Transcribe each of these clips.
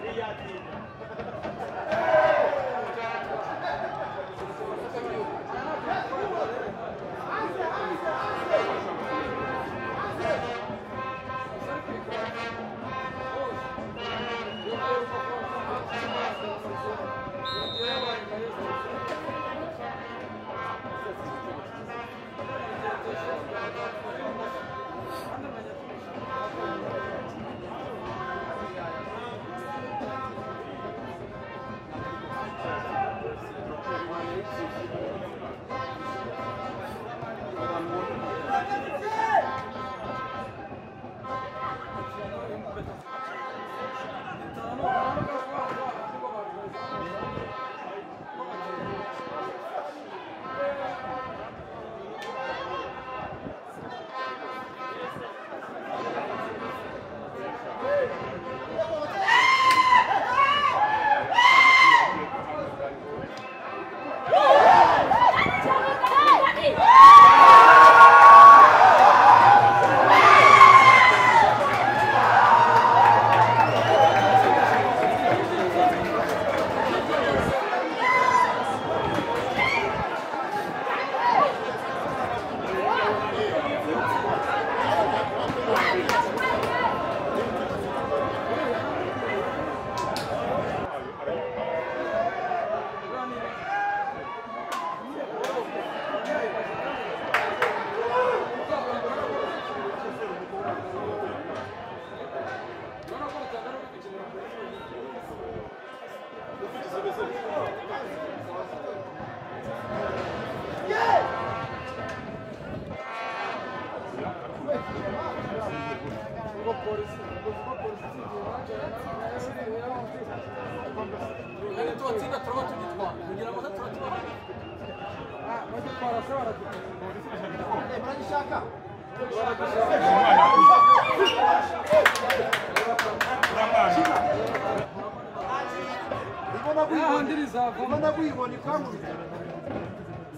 Obrigado. kandi tubatsinda turaba tugitwara kugira ngo turatwara bagitwara se baradutwara muragishaka ibona kuyibona ikangurira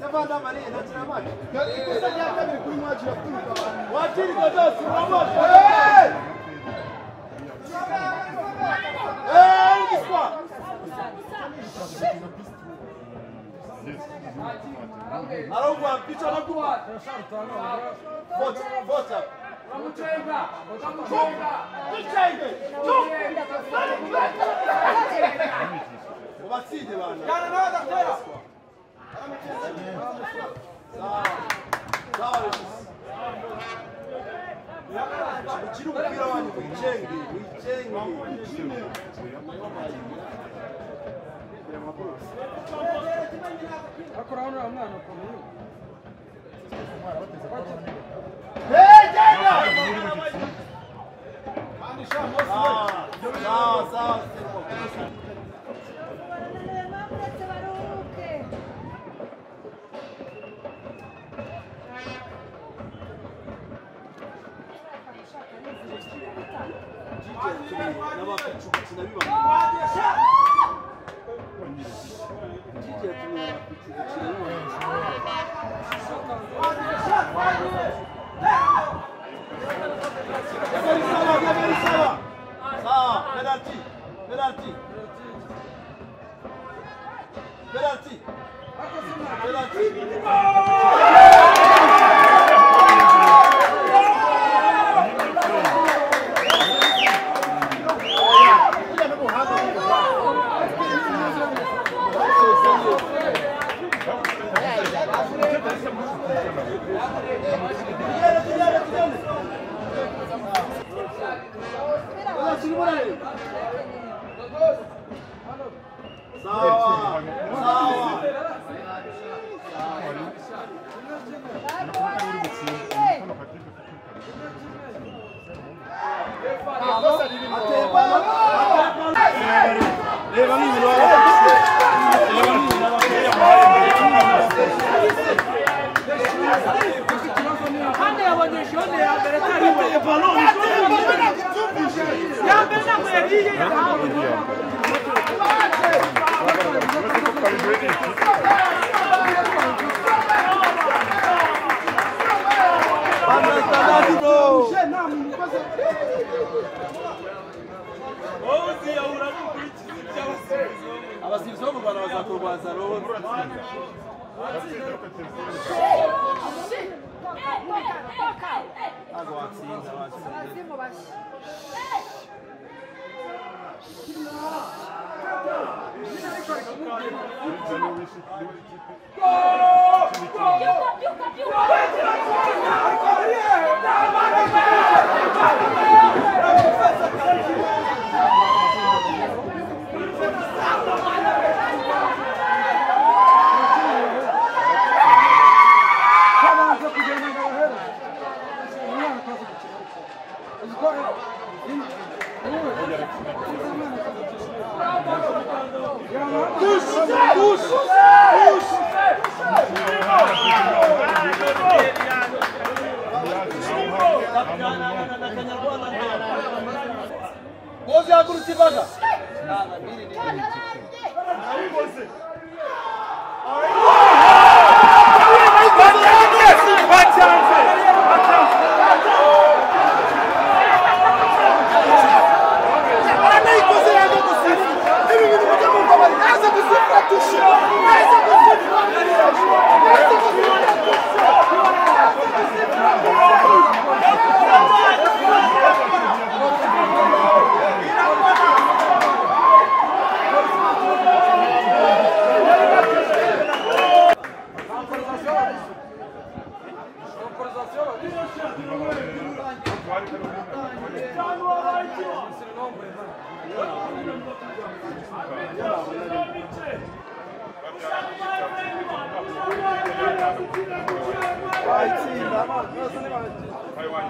sevanda mareye ntakira amazi ikosa rya kabiri kuri mwacu iraturuka abantu wakirwa zose urabona arongwa pitana kuva vota Vamutenda, vamutenda. Tuchaide, tuchaide. Ubatsinde bana. Kana nawe daktera. Sawa. Sawa. Ukiri umupira wanyu uyicenge, uyicenge. akurabona umwana ukomeye n'abacu bakina bibana penalty, penalty. Penalty. Reba n'ibintu Hano yabonyesha ihone ya mbere atari we. Bo mu rwanda bazakurwaza roho ntabwo watsinda watsinda kabanza Bozi hagurutse imbaga anayikoze Taiwan.